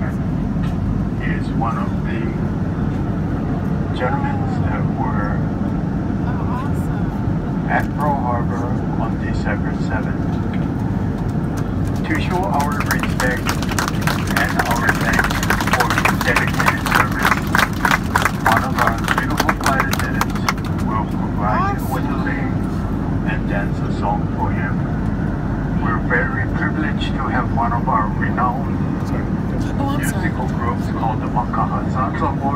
Dutchman is one of the gentlemen that were Oh, awesome. at Pearl Harbor on December 7th to show our respect and our thanks for his dedicated service. One of our beautiful flight attendants will provide you with a link and dance a song for him. We're very privileged to have one of our renowned Makaha Sons on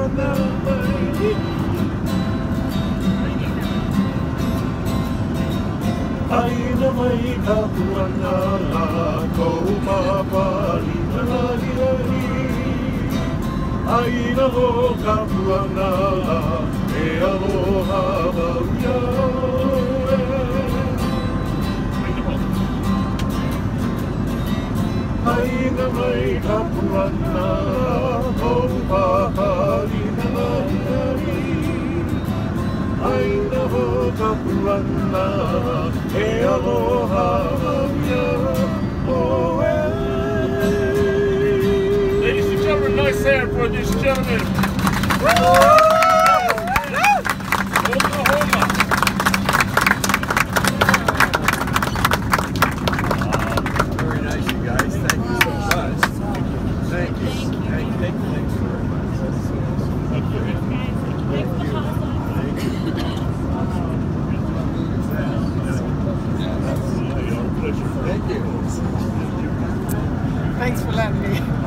Aina mai ka puana la kou mapari malari lari Aina ho ka puana la e aloha mauia Aina mai ka puana la kou mapari malari lari Aina ho ka puana e nice hand for gentleman. Oklahoma. Very nice, you guys. Thank you so much. Thank you. Thank you. Thank you. Thank you. Thank you. Thanks for letting me.